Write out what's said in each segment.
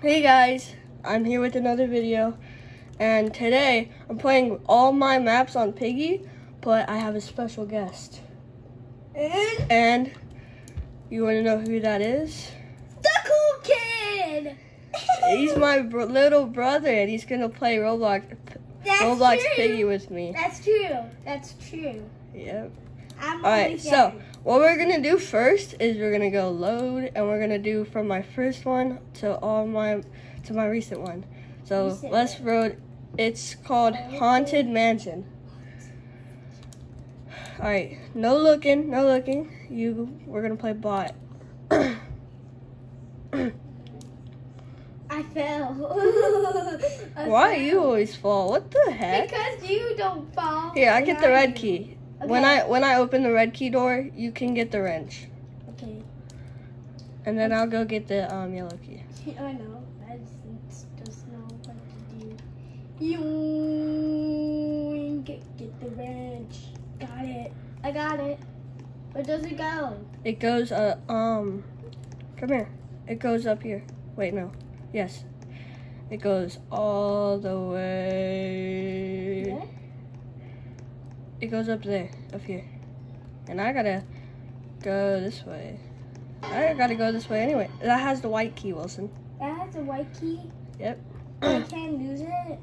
Hey guys, I'm here with another video, and today I'm playing all my maps on Piggy, but I have a special guest. And And you want to know who that is? the cool kid. He's my br- little brother, and he's gonna play Roblox That's Roblox true. Piggy with me. That's true. That's true. Yep. I'm All right, so what we're gonna do first is we're gonna go load, and we're gonna do from my first one to all my to my recent one. So Recent let's road. It's called Haunted Mansion. All right, no looking, no looking. You, we're gonna play bot. I fell. Why you always fall? What the heck? Because you don't fall. Here, I get the red do. Key. When I when I open the red key door, you can get the wrench, Okay. and then I'll go get the um yellow key. I know. I just, just know what to do. Yoink. Get, get the wrench. Got it. I got it. Where does it go? It goes uh um come here. It goes up here. Wait, no. Yes. It goes all the way. Yeah. It goes up there, up here. And I gotta go this way. I gotta go this way anyway. That has the white key, Wilson. That has a white key. Yep. I can't use it.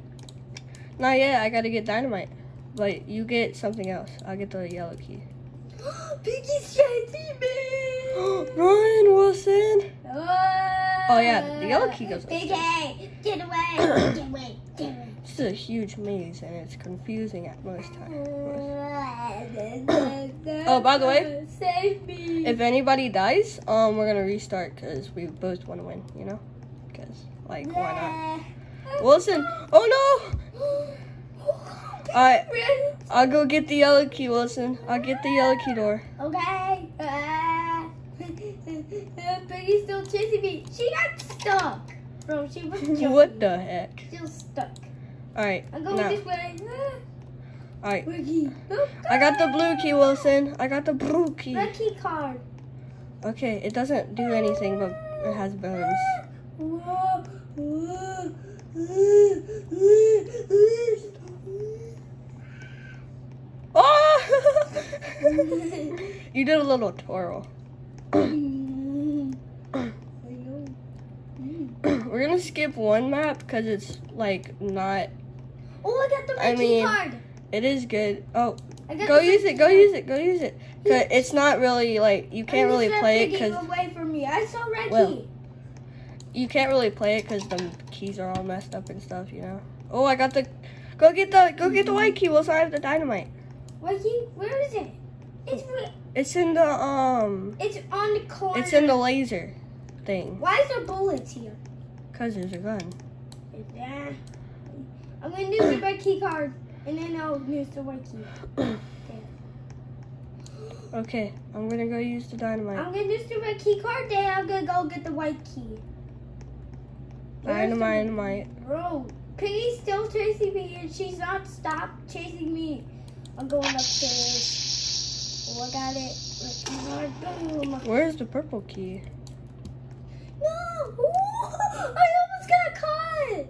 Not yet, I gotta get dynamite. But you get something else. I'll get the yellow key. Piggy's chasing me. Run, Wilson! Oh yeah, the yellow key goes Piggy, get away! get away! Get away! This is a huge maze and it's confusing at most times. oh, by the way, save me! If anybody dies, um, we're gonna restart because we both want to win, you know? Because, like, why not? Wilson! Oh no! Alright. I'll go get the yellow key, Wilson. I'll get the yellow key door. Okay. Ah. Piggy's still chasing me. She got stuck. Bro, she was jumping. what the heck? Still stuck. Alright, I'm going now. this way. Alright. I got the blue key, Wilson. I got the blue key. Red key card. Okay, it doesn't do anything, but it has bones. Oh! you did a little twirl. We're gonna skip one map because it's like not. Oh, I got the I mean- card. It is good. Oh, go use it. Go card. use it. Go use it. 'Cause it's not really like you can't really play it because away from me. I saw red Well, you can't really play it because the keys are all messed up and stuff. You know. Oh, I got the. Go get the. Go get the white key. I have the dynamite. Red key? Where is it? It's It's in the um. it's on the corner. It's in the laser thing. Why is there bullets here? Cause there's a gun. Yeah. I'm gonna use the red key card, and then I'll use the white key. Okay, I'm gonna go use the dynamite. I'm gonna use the red key card, then I'm gonna go get the white key. Where's Dynamite, dynamite. Bro, Piggy's still chasing me, and she's not stopped chasing me. I'm going upstairs. Oh, I got it. Red key card, boom. Where's the purple key? No! Ooh, I almost got caught!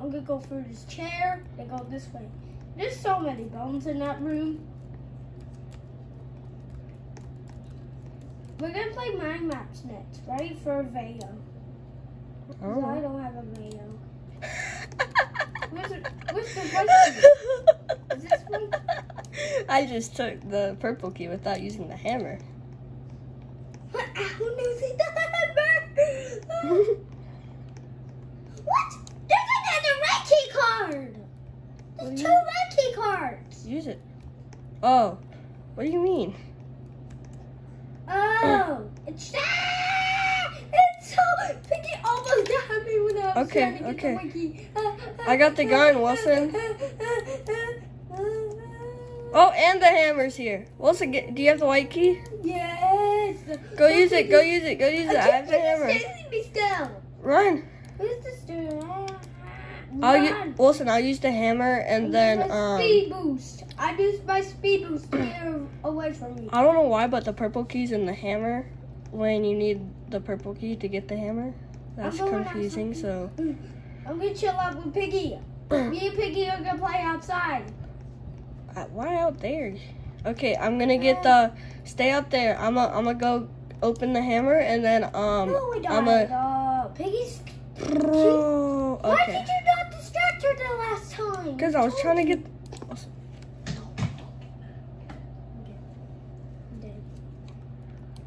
I'm gonna go through this chair and go this way. There's so many bones in that room. We're gonna play mind maps next, right? For I Oh. I don't have a Vayo. Where's the, where's the? Is this one? I just took the purple key without using the hammer. Who knows it? what? There's another red key card! What two red key cards! Use it. Oh, what do you mean? Oh, it's ah, it's so Piggy almost got me when I was Okay, trying to get okay. the wiki. I got the gun, Wilson. Oh, and the hammer's here. Wilson, get, do you have the white key? Yes. Go use it. Go use it. Go use it. I have the hammer. Chasing me still. Run. Who's this dude? I'll Run. u- Wilson, I'll use the hammer and then my um. speed boost. I use my speed boost to get away from me. I don't know why, but the purple key's in the hammer when you need the purple key to get the hammer. That's confusing. So I'm gonna chill out with Piggy. Me and Piggy are gonna play outside. uh, why out there? Okay, I'm gonna get the stay up there. I'm gonna I'm gonna go open the hammer and then um no, we I'm a Uh, Piggy's. Bro, Why did you not distract her the last time? Because I was trying to get.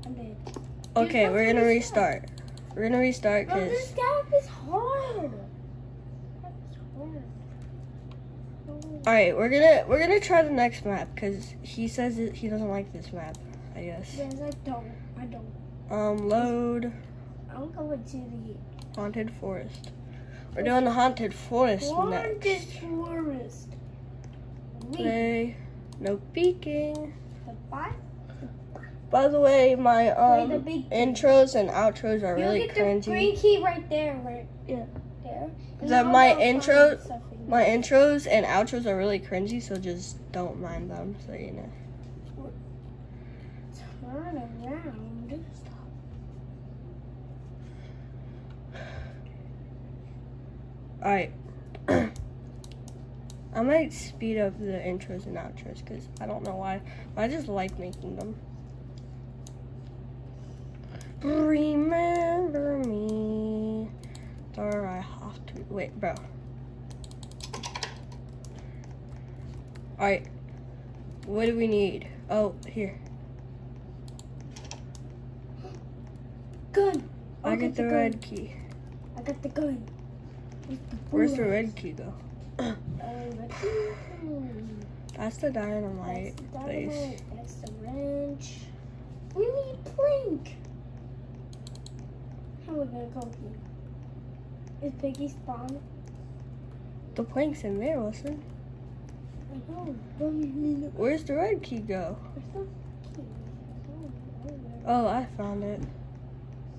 I'm dead. Okay, we're gonna restart. We're gonna restart because this gap is hard. Gap is hard. No. all right, we're gonna we're gonna try the next map because he says it, he doesn't like this map. I guess. Yes, I don't. I don't. Um, load I'm going to the haunted forest. We're doing the haunted forest haunted next. forest. Play. No peeking. bot. By the way, my um intros and outros are You really get the green key right there, right? Yeah. There. Is that my go intro- My intros and outros are really cringy, so just don't mind them. So you know. Turn around. Alright. I might speed up the intros and outros because I don't know why. I just like making them. Remember me. Or I have to. Wait, bro. Alright. What do we need? Oh, here. Gun. I oh, I'll get the gun. red key. I got the gun. Where's the Where's the bullet? red key go? Uh, red key. That's the dynamite That's the place. That's the wrench. We need plank. How are we gonna go here? Is Piggy spawn? The plank's in there, listen. I know. But we need a- Where's the red key go? Key? Oh, I found it.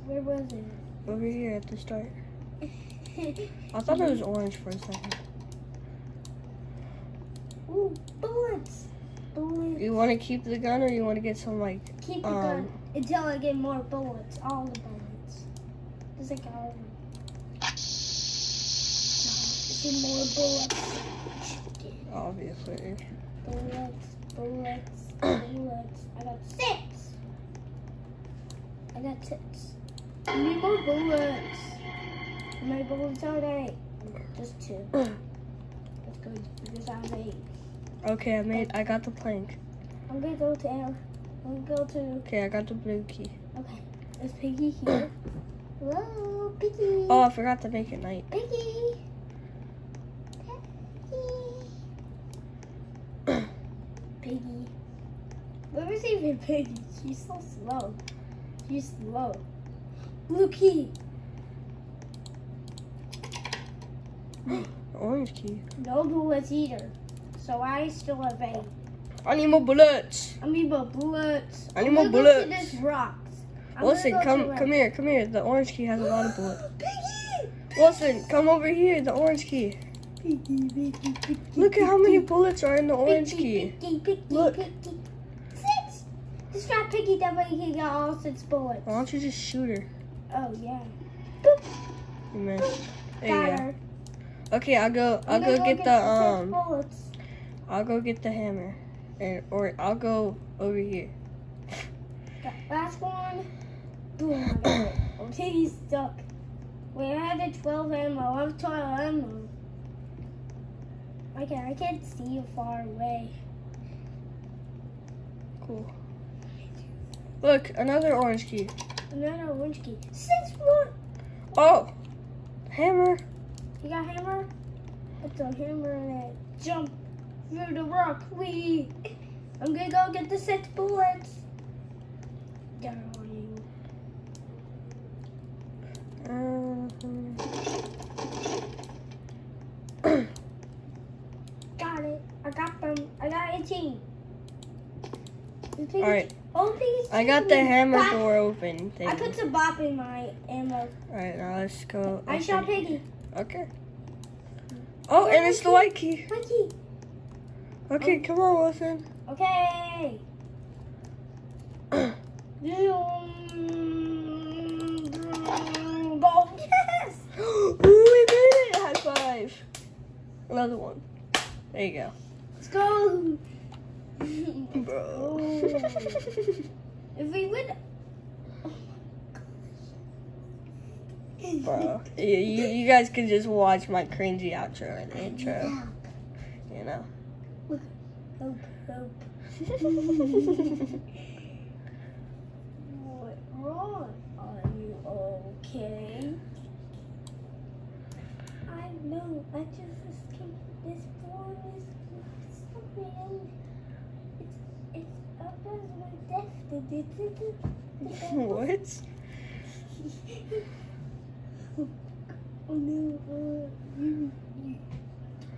Where was it? Over here at the start. I thought it was orange for a second. Ooh, bullets. Bullets. You want to keep the gun or you want to get some, like, Keep the um, gun until I get more bullets. All the bullets. There's like all of them. Get more bullets. obviously. Bullets, bullets, bullets. I got six. I got six. I need more bullets. Many bullets are they? Just two. That's good because I have eight. Okay, I made, I got the plank. I'm gonna go to. I'm gonna go to. Okay, I got the blue key. Okay. Is Piggy here? Hello, Piggy. Oh, I forgot to make it night. Piggy. Piggy. Piggy. Where is even Piggy? She's so slow. She's slow. Blue key. The orange key. No bullets either. So I still have eight. I need more bullets. I need more bullets. I need I'm more go bullets. To this rocks. I'm Listen, go come, come here, come here. The orange key has a lot of bullets. Piggy. Wilson, come over here. The orange key. Piggy, piggy, piggy. Look at how many bullets are in the orange key. Look. Piggy. Six. Distract Piggy that way he get all six bullets. Why don't you just shoot her? Oh yeah. Boop, You missed. There you Got go. her. Okay, I'll go. I'll I'm go gonna get the um. bullets. I'll go get the hammer, and or I'll go over here. Last one. Boom. I got it. Oh, Piggy's stuck. Wait, I had a 12 ammo. I'm 12 ammo. Okay, I can't see you far away. Cool. Look, another orange key. Another orange key. Six more. Oh, hammer. You got hammer? Put the hammer in it. Jump through the rock. We. I'm gonna go get the six bullets. Darling. Um, Got it. I got them. I got 18. All right, Oh, please. I got the hammer Bop. door open thing. I put some bop in my ammo. All right, now let's go. I shot Piggy. Okay. Oh, and it's the white key. White key. Okay, oh. come on, Wilson. Okay. yes! Ooh, we made it! High five. Another one. There you go. Let's go! Bro. Oh. if we win... Bro. You, you, guys can just watch my cringy outro and intro. You know. Hope, hope. What wrong? Are you okay? I know. I just escaped this something. It's it's up as my death. what? oh no! Uh, you, you,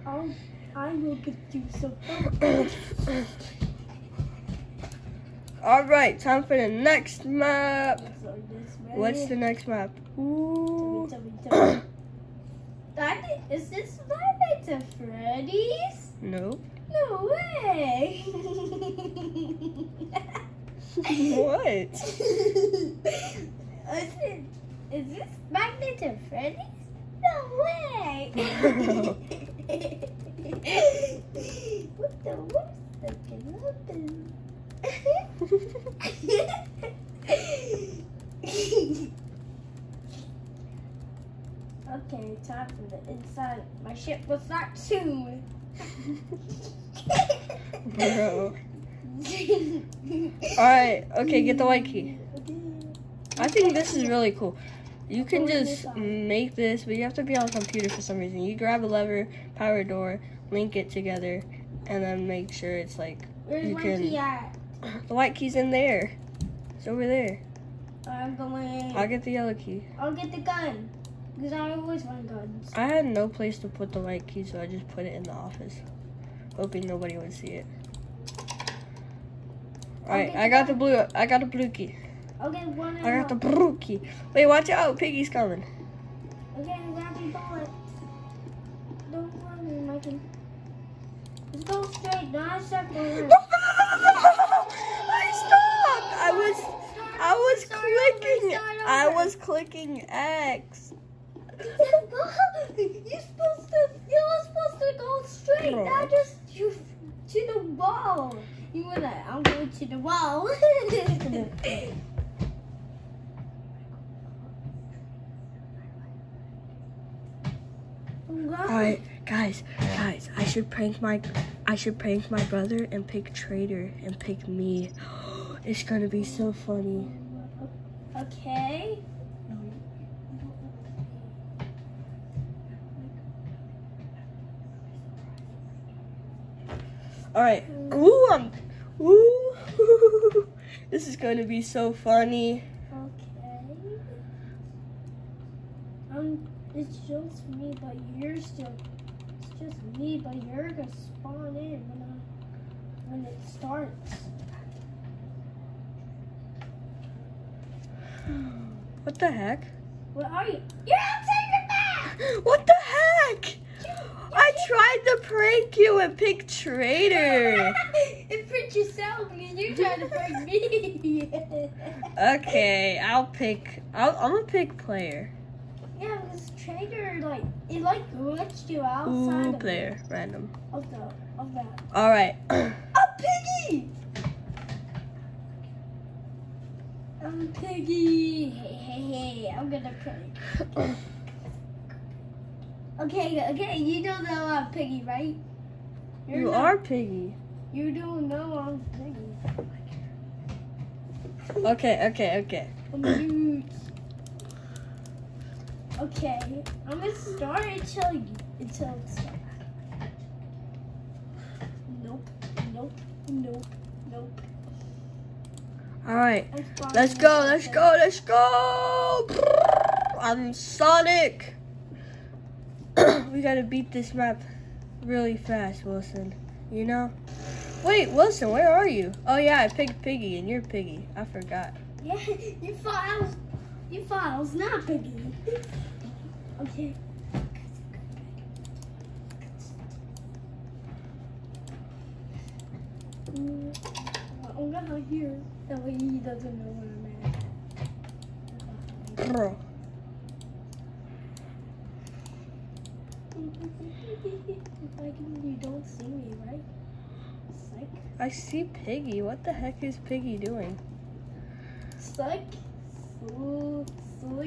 I'll, I will get you some. All right, time for the next map. What's on this What's the next map? Ooh. Tell me, tell me. That is, is this Five Nights Freddy's? Nope. No way! what? is, it, is this Nights at Freddy's? No way! what the worst that can happen? okay, time for the inside. My ship will start soon. Bro. All right. Okay, get the white key. I think this is really cool. You can just make this, but you have to be on a computer for some reason. You grab a lever, power a door, link it together, and then make sure it's like Where's You can- key at? the white key's in there. It's over there. I'm going. I'll get the yellow key. I'll get the gun. Because I always want guns. I had no place to put the white key, so I just put it in the office, hoping nobody would see it. All right, I got the blue. I got the blue key. I'll one I got the key. Wait, watch out! Piggy's coming. Okay, I got the bullet. Don't worry, Mikey. Let's go straight, not circle. I stopped. I was. I was clicking. I was clicking X. You're supposed to. You're supposed to go straight, not just you to the wall. You were like, I'm going to the wall. All right, guys, guys. I should prank my. I should prank my brother and pick Traitor and pick me. It's gonna be so funny. Okay. All right. Ooh, I'm. Ooh. this is gonna be so funny. Okay. Um, it's just me, but you're still. It's just me, but you're gonna spawn in when I, when it starts. What the heck? What are you? You're outside the map. What the heck? I tried to prank you and pick traitor. it print yourself and you're trying to prank me. Okay, I'll pick. I'll, I'm gonna pick player. Yeah, this traitor like it like glitched you outside Ooh, player, random. of the of that. All right. A piggy! I'm piggy. Hey, hey, hey. I'm gonna play. Okay, okay. You don't know I'm piggy, right? You're you not- are piggy. You don't know I'm piggy. Okay, okay, okay. Okay, I'm gonna start until you, until it's done. Nope, nope, nope, nope. All right. Let's go. Let's go. Let's go. I'm Sonic. we gotta beat this map really fast, Wilson. You know? Wait, Wilson, where are you? Oh yeah, I picked Piggy and you're Piggy. I forgot. Yeah, you thought I was, you was not piggy. Okay. I'm gonna hear that way he doesn't know where I'm at. Bro. like you don't see me, right? Psych. I see Piggy. What the heck is Piggy doing? Psych. So,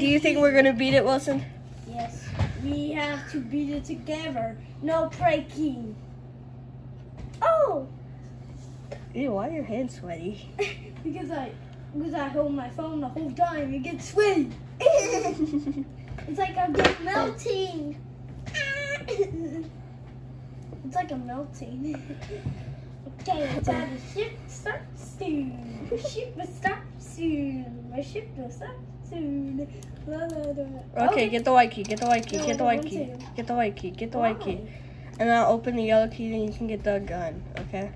do you think we're gonna beat it, Wilson? Yes, we have to beat it together. No breaking. Oh, Ew, why are your hands sweaty? because I because I hold my phone the whole time. It gets sweaty. it's like I'm getting melting. it's like I'm melting. okay, it's time to ship start soon. My ship will start soon. My ship will start soon. Okay, get the white key, get the white key, No, get the white key, get the white key, get the white key. And I'll open the yellow key, then you can get the gun, okay?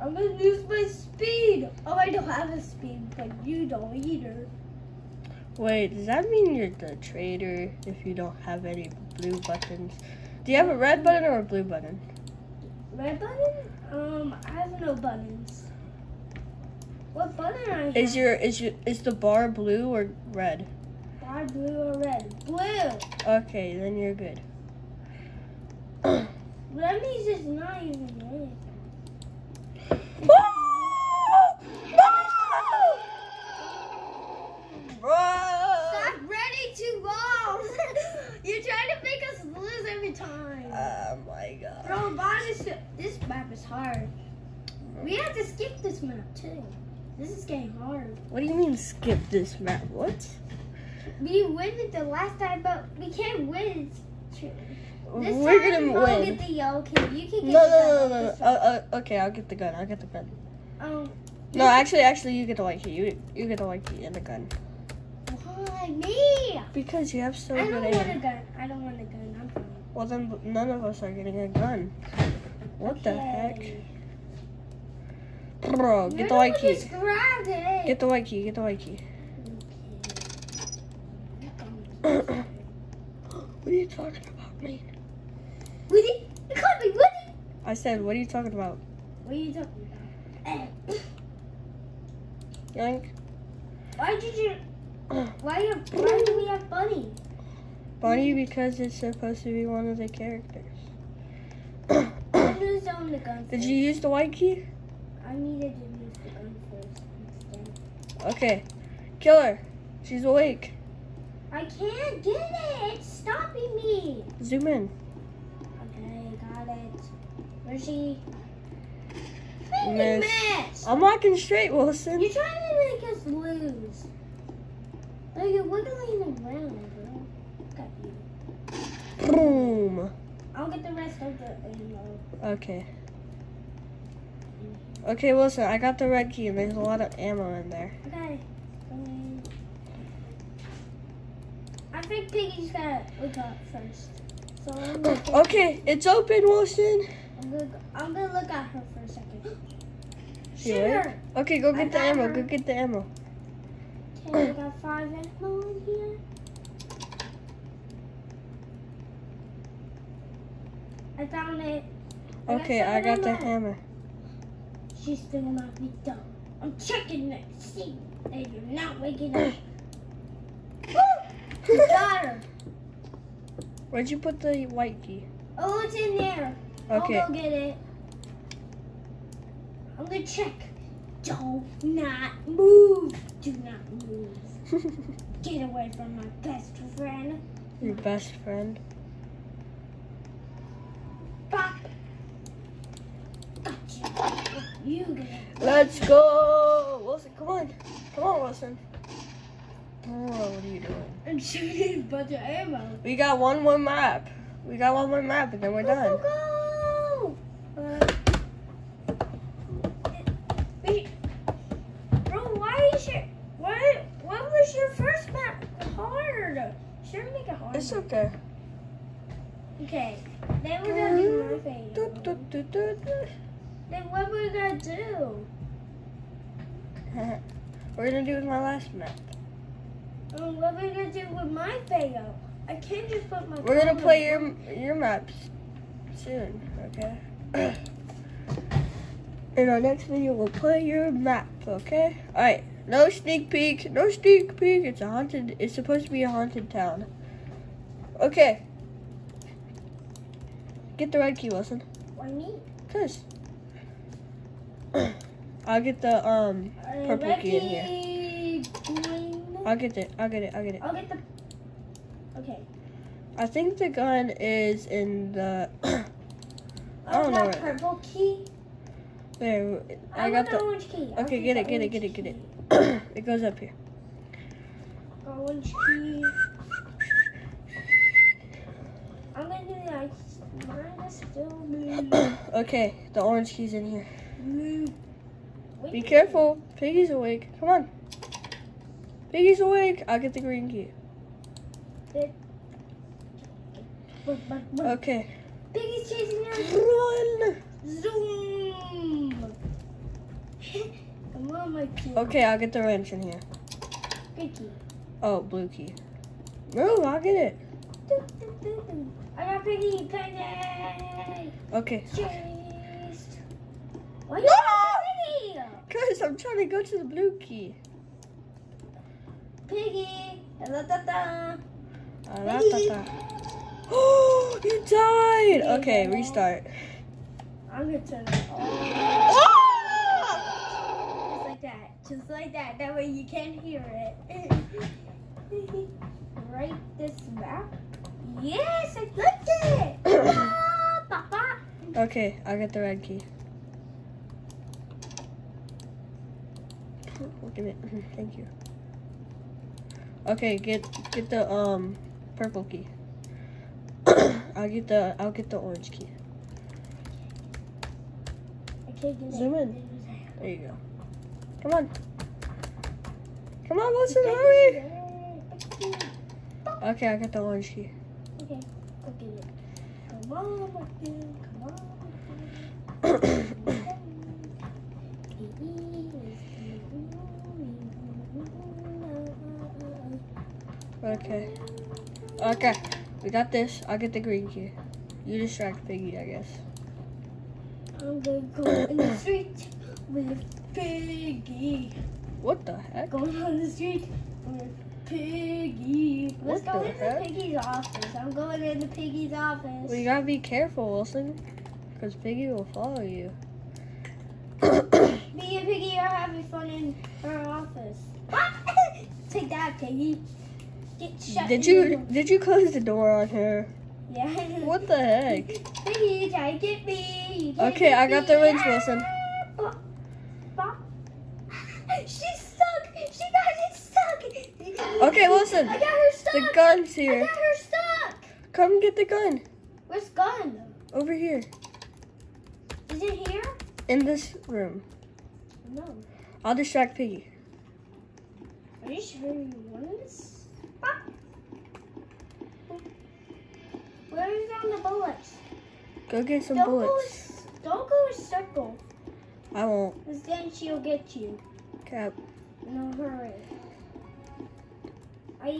I'm gonna lose my speed. Oh, I don't have a speed, but you don't either. Wait, does that mean you're the traitor if you don't have any blue buttons? Do you have a red button or a blue button? Red button? Um, I have no buttons. What button I have? Is your is your is the bar blue or red? Bar blue or red? Blue. Okay, then you're good. That means it's not even ah! ah! red. Stop ready to go. You're trying to make us lose every time. Oh my god. Bro, this this map is hard. We have to skip this map too. This is getting hard. What do you mean skip this map? What? We win it the last time, but we can't win. it. This We're time, gonna I'll win. get the yellow key. You can get No, the no, no, no, no. Uh, uh, okay, I'll get the gun. I'll get the gun. Um, No, actually, actually, you get the white key. You you get the white key and the gun. why me? Because you have so good. I don't want a gun. I don't want a gun. I'm fine. Well, then none of us are getting a gun. What the heck? Bro, get the white key. Get the white key. Get the white key. Okay. What are you talking about, man? Woody, come me, Woody. I said, what are you talking about? What are you talking about? Eh. Yank. Why did you? Why you? Why do we have Bunny? Bunny, because it's supposed to be one of the characters. I'm just the gun. Did you use the white key? I needed to use the gun first instead. Okay. Kill her. She's awake. I can't get it. It's stopping me. Zoom in. Okay, got it. Where's she? Miss. Miss. I'm walking straight, Wilson. You're trying to make us lose. Like you're wiggling around, bro. Look at you. Boom. I'll get the rest of the ammo. Okay. Okay, Wilson, I got the red key and there's a lot of ammo in there. Okay. I think Piggy's gotta look up first. So I'm gonna, oh, Okay, it's open, Wilson. I'm gonna, I'm gonna look at her for a second. She Shoot awake? her. Okay, go I get the ammo. her. Go get the ammo. Okay, I got five ammo in here. I found it. I got Okay, I seven got the hammer. She's still not me dumb. I'm checking to see that you're not waking up. Woo! Got her. Where'd you put the white key? Oh, it's in there. Okay. I'll go get it. I'm gonna check. Don't not move. Do not move. Get away from my best friend. Your best friend. Bop. Gotcha. You get. Let's go! Wilson, come on. Come on, Wilson. Bro, what are you doing? I'm shooting a bunch of ammo. We got one more map. We got one more map and then we're Go, done. go, go. Uh, wait. Bro, why is your why what was your first map hard? Sure, make it hard. It's okay. Okay. Then we're gonna do my Do, favorite. Then what we're gonna do? We're gonna do with my last map. Um, what we're gonna do with my fail? I can't just put my. We're gonna play your your maps soon, okay? In our next video, we'll play your map, okay? All right. No sneak peek. No sneak peek. It's a haunted. It's supposed to be a haunted town. Okay. Get the red key, Wilson. Why me? Cause I'll get the um. Purple key in here. I'll get it. I'll get it. I'll get it. I'll get the. Okay. I think the gun is in the. I Oh, don't know. that where- purple key. There. I, I, got the. the orange key. I'll Okay, get get it, get it, get it, get it. it goes up here. Orange key. I'm gonna do like minus still blue. okay, the orange key's in here. Be careful. Piggy's awake. Come on. Piggy's awake. I'll get the green key. Okay. Piggy's chasing us. Run. Zoom. Come on, my key. Okay, I'll get the wrench in here. Piggy. Oh, blue key. Move, I'll get it. I got Piggy. Piggy. Okay. Why you No! got Cause I'm trying to go to the blue key. Piggy? Da, da, da. Ah, la, ta, ta. Oh, you died. Okay, restart. I'm gonna turn it off. Just like that. Just like that. That way you can't hear it. Write this map. Yes, I clicked it. Ah. Okay, I'll get the red key. At it. Thank you. Okay, get get the um purple key. I'll get the I'll get the orange key. I Zoom in. There you go. Come on. Come on, Wilson, hurry! Okay, I got the orange key. Okay, go get it. Come on, Martin. Come on. Okay. Okay. We got this. I'll get the green key. You distract Piggy, I guess. I'm gonna go in the street with Piggy. What the heck? Going on the street with Piggy. Let's What go the into heck? Piggy's office. I'm going into Piggy's office. Well, you gotta be careful, Wilson. Because Piggy will follow you. Me and Piggy are having fun in our office. Take that, Piggy. Get shut. Did you did you close the door on her? Yeah. What the heck? You try to get me. Okay, get I got me. the wrench, Wilson. Ah, bah, bah. She's stuck. She got it stuck. Okay, Wilson. I got her stuck. The gun's here. I got her stuck. Come get the gun. Where's gun? Over here. Is it here? In this room. No. I'll distract Piggy. Are you sure you want this? Where is on the bullets? Go get some don't bullets. Go, don't go a circle, I won't. because then she'll get you. Cap. No hurry. I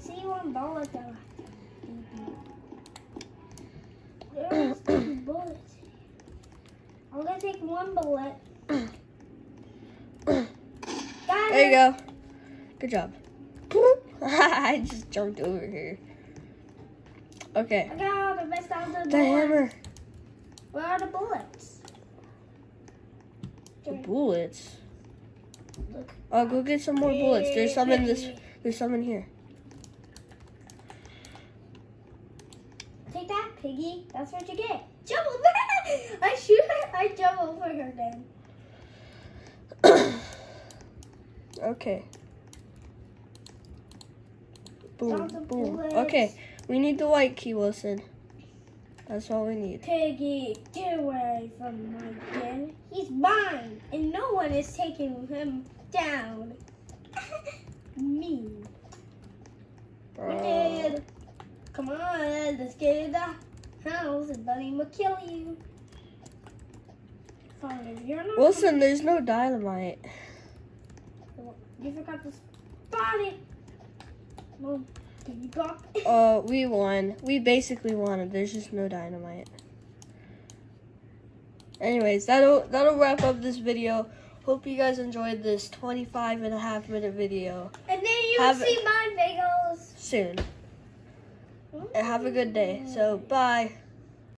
see one bullet left. There's two bullets. I'm gonna take one bullet. There you go. Good job. I just jumped over here. Okay. I got all the best out of the The hammer. Where are the bullets? The bullets. Look. I'll go get some more bullets. There's some in this. There's some in here. Take that, piggy. That's what you get. Jump over. I shoot her. I jump over her then. okay. Boom, boom. bullets. Okay, we need the white key, Wilson. That's all we need. Piggy, get away from my den. He's mine, and no one is taking him down. Me. Come on, let's get in the house and Bunny will kill you. Fine, you're not. Wilson, there's no dynamite. You forgot to spot it. Can you block it? Uh, we won. We basically won. It. There's just no dynamite. Anyways, that'll that'll wrap up this video. Hope you guys enjoyed this 25 and a half minute video. And then you Have- will see my videos. Soon. And have a good day. So, bye.